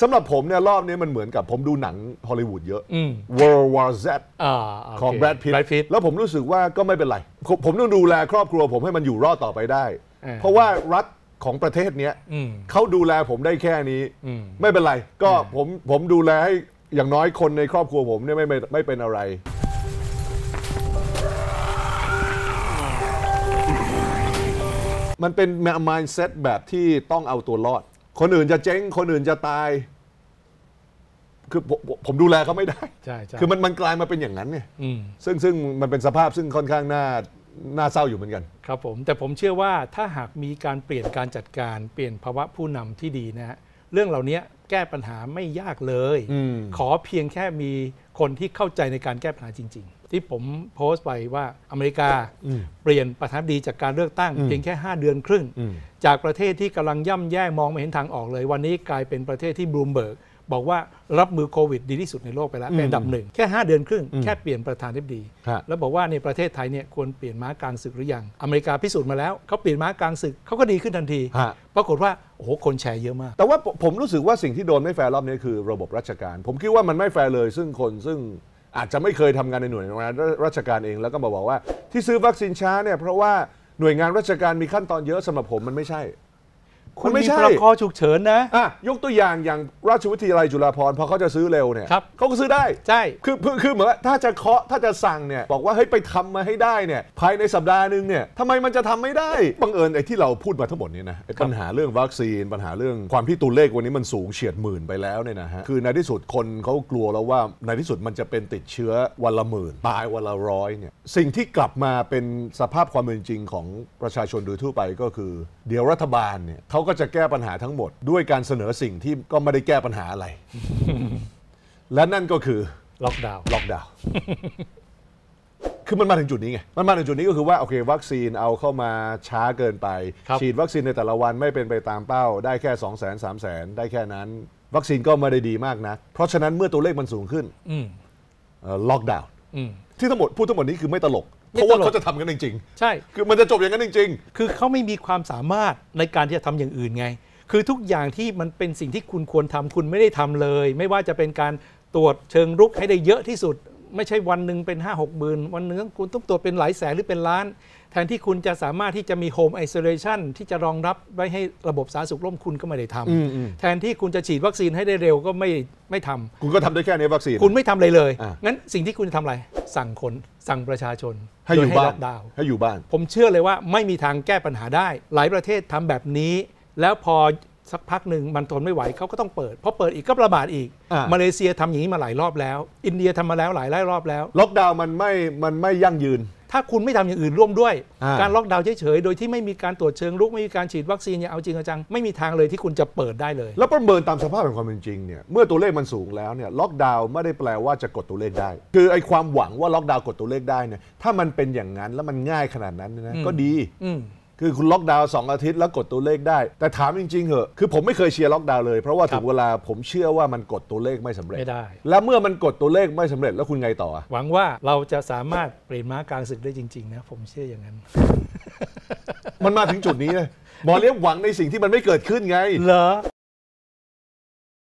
สำหรับผมเนี่ยรอบนี้มันเหมือนกับผมดูหนังฮอลลีวูดเยอะอืม World War Z อ่าของ Brad Pitt Brad Pitt แล้วผมรู้สึกว่าก็ไม่เป็นไร ผมผมต้องดูแลครอบครัวผมให้มันอยู่รอดต่อไปได้ เออ เพราะว่ารัฐของประเทศเนี้ยอืม เขาดูแลผมได้แค่นี้ อืม ไม่เป็นไร ก็ผมผมดูแลให้อย่างน้อยคนในครอบครัวผมเนี่ยไม่ไม่ไม่เป็นอะไร มันเป็น mindset แบบที่ต้องเอาตัวรอด คนอื่นจะเจ๊ง คนอื่นจะตาย คือผมผมผมดูแลเขาไม่ได้ ใช่ใช่คือมันมันกลายมาเป็นอย่างนั้นไงอืม ซึ่งซึ่งมันเป็นสภาพซึ่งค่อนข้างน่าน่าเศร้าอยู่เหมือนกัน ครับผมแต่ผมเชื่อว่าถ้าหากมีการเปลี่ยนการจัดการเปลี่ยนภาวะผู้นำที่ดีนะฮะเรื่องเหล่านี้แก้ปัญหาไม่ยากเลย อืม ขอเพียงแค่มีคนที่เข้าใจในการแก้ปัญหาจริง ๆ ที่ผมโพสต์ไปว่าอเมริกาอืมเปลี่ยนประธานาธิบดีจากการเลือกตั้งอืมเพียงแค่ 5 เดือนครึ่งอืมจากประเทศที่กำลังย่ำแย่มองไม่เห็นทางออกเลย วันนี้กลายเป็นประเทศที่บลูมเบิร์ก บอกว่ารับมือโควิดดีที่สุดในโลกไปแล้วเป็นอันดับหนึ่งแค่ 5 เดือนครึ่ง แค่เปลี่ยนประธานาธิบดีฮะแล้วบอกว่าในประเทศไทยเนี่ยควรเปลี่ยนม้ากลางศึกหรือยังอเมริกาพิสูจน์มาแล้วเขาเปลี่ยนม้ากลางศึกเขาก็ดีขึ้นทันทีฮะปรากฏว่าโอ้โหคนแชร์เยอะมาก แต่ว่าผมผมรู้สึกว่าสิ่งที่โดนไม่แฟร์รอบนี้คือระบบราชการ ผมคิดว่ามันไม่แฟร์เลย ซึ่งคนซึ่งอาจจะไม่เคยทำงานในหน่วยงานราชการเองแล้วก็มาบอกว่าที่ซื้อวัคซีนช้าเนี่ยเพราะว่าหน่วยงานราชการมีขั้นตอนเยอะสำหรับผมมันไม่ใช่ คุณไม่มีใช่พรกฉุกเฉินนะอะยกตัวอย่างอย่างราชวิทยาลัยจุฬาภรณ์พอเขาจะซื้อเร็วเนี่ยครับเขาก็ซื้อได้ใช่คือคือคือเหมือนว่าถ้าจะเคาะถ้าจะสั่งเนี่ยบอกว่าเฮ้ยไปทำมาให้ได้เนี่ยภายในสัปดาห์หนึ่งเนี่ยทำไมมันจะทำไม่ได้บังเอิญไอ้ที่เราพูดมาทั้งหมดเนี่ยนะไอ้ปัญหาเรื่องวัคซีนปัญหาเรื่องความที่ตัวเลขวันนี้มันสูงเฉียดหมื่นไปแล้วเนี่ยนะฮะคือในที่สุดคนเขากลัวแล้วว่าในที่สุดมันจะเป็นติดเชื้อวันละหมื่นตายวันละร้อยเนี่ยสิ่งที่กลับมาเป็นสภาพความเป็นจริงของประชาชนโดยทั่วไปก็คือ เดี๋ยวรัฐบาลเนี่ยเขาก็จะแก้ปัญหาทั้งหมด ด้วยการเสนอสิ่งที่ก็ไม่ได้แก้ปัญหาอะไร และนั่นก็คือล็อกดาวน์ล็อกดาวน์ คือมันมาถึงจุดนี้ไง มันมาถึงจุดนี้ก็คือว่าโอเค วัคซีนเอาเข้ามาช้าเกินไป ครับ ฉีดวัคซีนในแต่ละวันไม่เป็นไปตามเป้า ได้แค่ 2 0 0 0 0 0 3 0 0 0 0 ได้แค่นั้น วัคซีนก็ไม่ได้ดีมากนะ เพราะฉะนั้นเมื่อตัวเลขมันสูงขึ้นอืมล็อกดาวน์ อืม ที่ทั้งหมดพูดทั้งหมดนี้คือไม่ตลก เพไม่ราะว่าตลกเขาจะทำกันจริงใช่ๆคือมันจะจบอย่างนั้นจริงคือเขาไม่มีความสามารถในการที่จะทำอย่างอื่นไง คือทุกอย่างที่มันเป็นสิ่งที่คุณควรทำคุณไม่ได้ทำเลย ไม่ว่าจะเป็นการตรวจเชิงรุกให้ได้เยอะที่สุด ไม่ใช่วันหนึ่งเป็น5 6หมื่นวันหนึ่งคุณต้องตรวจเป็นหลายแสนหรือเป็นล้าน แทนที่คุณจะสามารถที่จะมีโฮมไอโซเลชันที่จะรองรับไว้ให้ระบบสาธารณสุขร่วมคุณก็ไม่ได้ทำอืมอืมแทนที่คุณจะฉีดวัคซีนให้ได้เร็วก็ไม่ไม่ทำๆคุณก็ทำได้แค่ในวัคซีน คุณไม่ทำอะไรเลยอะงั้นสิ่งที่คุณจะทำอะไร สั่งคนสั่งประชาชน ให้อยู่โดบ้าล็นอกดาวน์ให้อยู่บ้าน ผมเชื่อเลยว่าไม่มีทางแก้ปัญหาได้ หลายประเทศทำแบบนี้ แล้วพอสักพักหนึ่งมันทนไม่ไหวเขาก็ต้องเปิดพอเปิดอีกก็ประบาดอีกอ่ามาเลเซียทำอย่างนี้มาหลายรอบแล้ว อินเดียทำมาแล้วหลายหลายรอบแล้ว ล็อกดาวน์มันไม่มันไม่ยั่งยืน ถ้าคุณไม่ทำอย่างอื่นร่วมด้วอย่างการล็อกดาวน์เฉยๆ โดยที่ไม่มีการตรวจเชิงรุกไม่มีการฉีดวัคซีนอย่างเอาจริงเอาจังไม่มีทางเลยที่คุณจะเปิดได้เลย แล้วประเมินตามสภาพแห่งความเป็นจริงเนี่ยเมื่อตัวเลขมันสูงแล้วเนี่ยล็อกดาวน์ไม่ได้แปลว่าจะกดตัวเลขได้ คือไอ้ความหวังว่าล็อกดาวน์กดตัวเลขได้เนี่ยถ้ามันเป็นอย่างนั้นแล้วมันง่ายขนาดนั้นเนี่ยนะอืมก็ดีอืม คือคุณล็อกดาวน์สองอาทิตย์แล้วกดตัวเลขได้ แต่ถามจริงๆเหอะคือผมไม่เคยเชียร์ล็อกดาวน์เลย เพราะว่าครับ ถึงเวลาผมเชื่อว่ามันกดตัวเลขไม่สำเร็จไม่ได้ แล้วเมื่อมันกดตัวเลขไม่สำเร็จแล้วคุณไงต่ออะวังว่าเราจะสามารถเปลี่ยนม้ากลางศึกได้จริงๆนะผมเชื่ออย่างนั้น มันมาถึงจุดนี้เลยหมอเลี้ยงหวังในสิ่งที่มันไม่เกิดขึ้นไงเหรอ